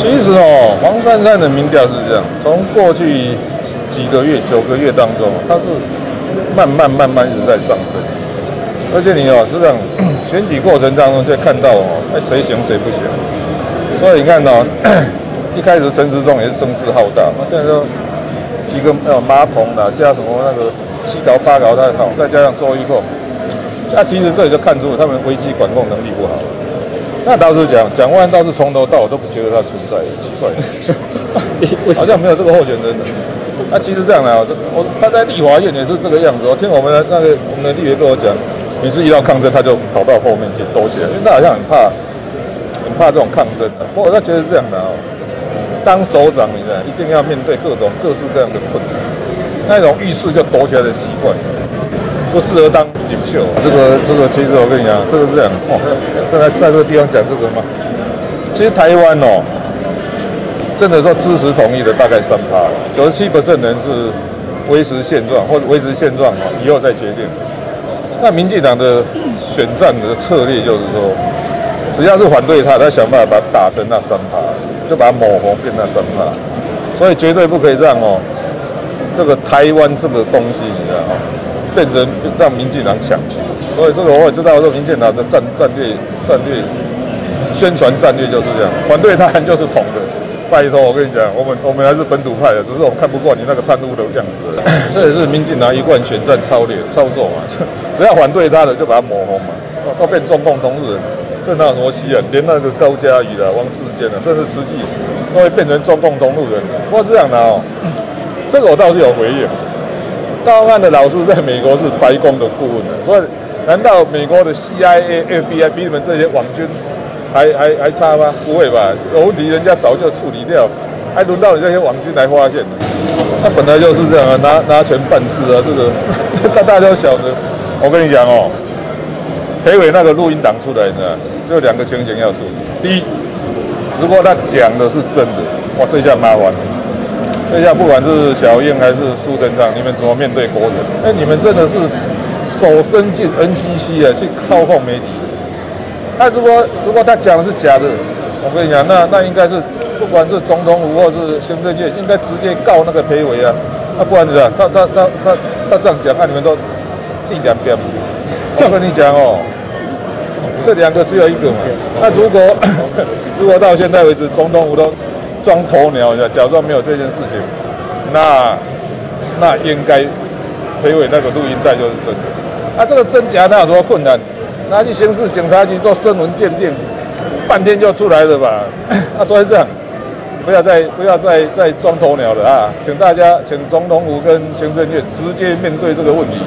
其实哦，黄珊珊的民调是这样，从过去几个月、九个月当中，它是慢慢慢慢一直在上升。而且你哦，实际上，选举过程当中就看到哦，哎谁行谁不行。所以你看哦，一开始陈时中也是声势浩大，那现在说几个呃马桶啦，加什么那个七搞八搞太好，再加上周玉蔻，那其实这里就看出他们危机管控能力不好。那倒是讲，蒋万倒是从头到尾都不觉得他存在，奇怪，好像没有这个候选人。那其实这样的，我他在立华院也是这个样子。我听我们的那个我们的立委跟我讲，每次遇到抗争，他就跑到后面去躲起来，因为他好像很怕，很怕这种抗争的。不过他觉得这样的哦，当首长，你知道，一定要面对各种各式各样的困难，那种遇事就躲起来的习惯。不适合当领袖，这个这个其实我跟你讲，这个是这样哦，在在这个地方讲这个吗？其实台湾哦，真的说支持同意的大概三趴，九十七不是人是维持现状或者维持现状哦，以后再决定。那民进党的选战的策略就是说，只要是反对他，他想办法把他打成那三趴，就把它抹红变那三趴，所以绝对不可以让哦，这个台湾这个东西，你知道？变成让民进党抢去，所以这个我也知道，说民进党的战战略、战略宣传战略就是这样，反对他就是统的。拜托，我跟你讲，我们我们还是本土派的，只是我们看不惯你那个贪污的样子。这也是民进党一贯选战操练操作嘛，只要反对他的就把他抹红嘛，都变中共同路人，这哪有什么戏啊？连那个高嘉瑜的、王世坚的，甚至慈济都会变成中共同路人。不过这样的哦，这个我倒是有回应。高安的老师在美国是白宫的顾问的，所以难道美国的 CIA、FBI 比你们这些网军还还还差吗？不会吧？有问题人家早就处理掉，还轮到你这些网军来发现？那本来就是这样啊，拿拿钱办事啊，这个 大大家都晓得。我跟你讲哦，裴伟那个录音档出来呢，就两个情形要处理。第一，如果他讲的是真的，哇，这下麻烦了。这下不管是小燕还是苏贞昌，你们怎么面对国人？哎，你们真的是手伸进 NCC 啊，去操控媒体。那如果如果他讲的是假的，我跟你讲，那那应该是不管是总统府或是行政院，应该直接告那个裴伟啊。那不然怎么他他他他他这样讲，那你们都一两边。我跟你讲哦，这两个只有一个嘛。那如果 如果到现在为止，总统府都。装鸵鸟，假装没有这件事情，那那应该裴伟那个录音带就是真的。那这个真假那有什么困难？拿去刑事警察局做声纹鉴定，半天就出来了吧？那 所以这样，不要再不要再再装鸵鸟了啊！请大家，请总统府跟行政院直接面对这个问题。